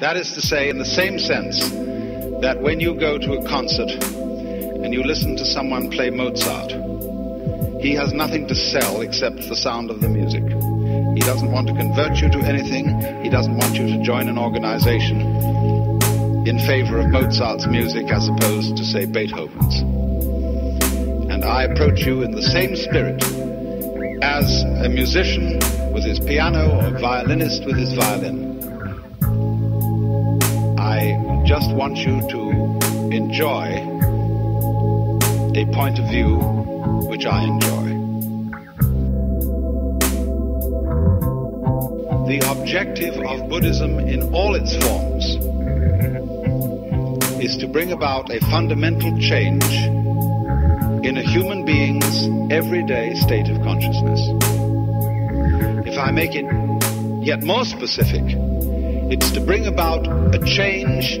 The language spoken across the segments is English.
That is to say, in the same sense that when you go to a concert and you listen to someone play Mozart, he has nothing to sell except the sound of the music. He doesn't want to convert you to anything. He doesn't want you to join an organization in favor of Mozart's music as opposed to, say, Beethoven's. And I approach you in the same spirit as a musician with his piano or a violinist with his violin. I just want you to enjoy a point of view which I enjoy. The objective of Buddhism in all its forms is to bring about a fundamental change in a human being's everyday state of consciousness. If I make it yet more specific, it's to bring about a change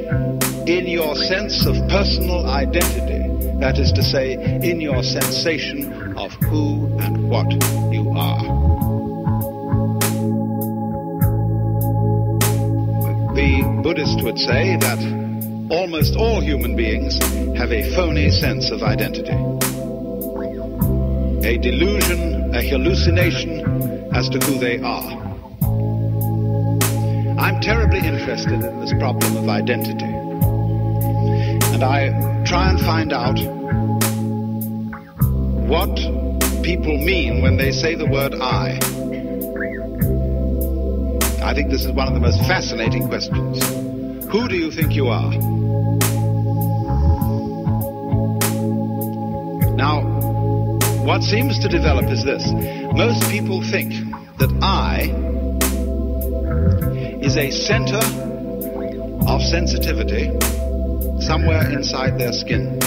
in your sense of personal identity. That is to say, in your sensation of who and what you are. The Buddhist would say that almost all human beings have a phony sense of identity. A delusion, a hallucination as to who they are. I'm terribly interested in this problem of identity. And I try and find out what people mean when they say the word I. I think this is one of the most fascinating questions. Who do you think you are? Now, what seems to develop is this. Most people think that I is a center of sensitivity somewhere inside their skin.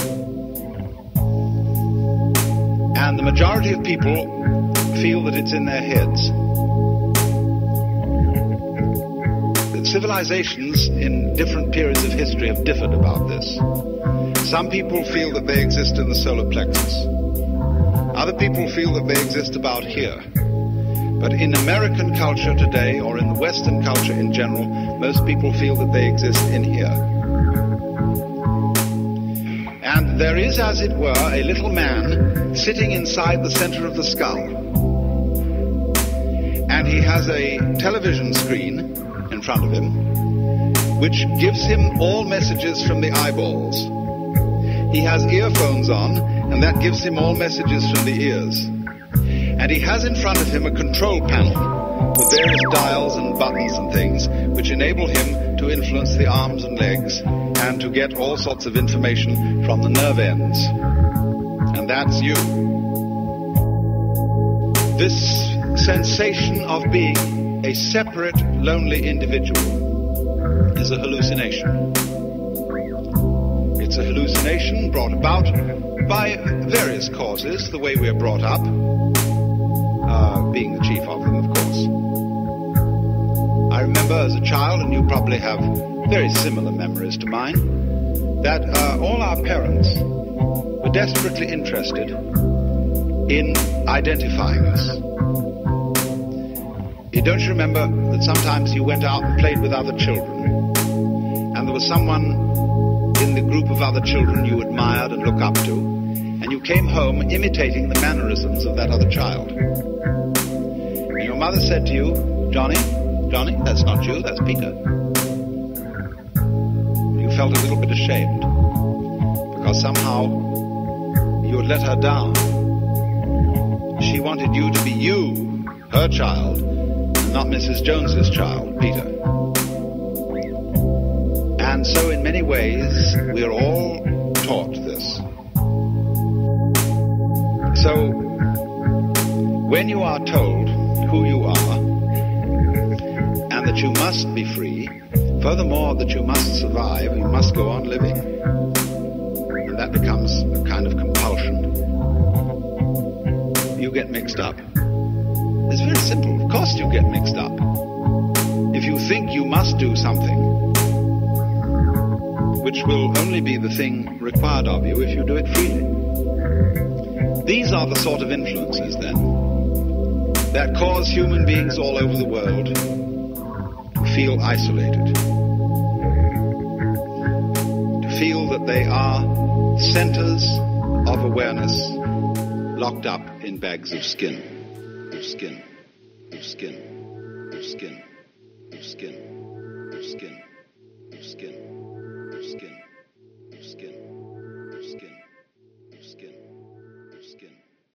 And the majority of people feel that it's in their heads. Civilizations in different periods of history have differed about this. Some people feel that they exist in the solar plexus. Other people feel that they exist about here. But in American culture today, or in the Western culture in general, most people feel that they exist in here. And there is, as it were, a little man sitting inside the center of the skull. And he has a television screen in front of him, which gives him all messages from the eyeballs. He has earphones on, and that gives him all messages from the ears. And he has in front of him a control panel with various dials and buttons and things which enable him to influence the arms and legs and to get all sorts of information from the nerve ends. And that's you. This sensation of being a separate, lonely individual is a hallucination. It's a hallucination brought about by various causes, the way we're brought up, uh, being the chief of them, of course. I remember as a child, and you probably have very similar memories to mine, that uh, all our parents were desperately interested in identifying us. Don't you remember that sometimes you went out and played with other children, and there was someone in the group of other children you admired and looked up to, came home imitating the mannerisms of that other child. And your mother said to you, Johnny, Johnny, that's not you, that's Peter. You felt a little bit ashamed because somehow you had let her down. She wanted you to be you, her child, not Mrs. Jones's child, Peter. And so, in many ways, we're all taught So, when you are told who you are, and that you must be free, furthermore, that you must survive, you must go on living, and that becomes a kind of compulsion, you get mixed up. It's very simple. Of course, you get mixed up. If you think you must do something, which will only be the thing required of you if you do it freely. These are the sort of influences, then, that cause human beings all over the world to feel isolated, to feel that they are centers of awareness locked up in bags of skin, of skin, of skin, of skin.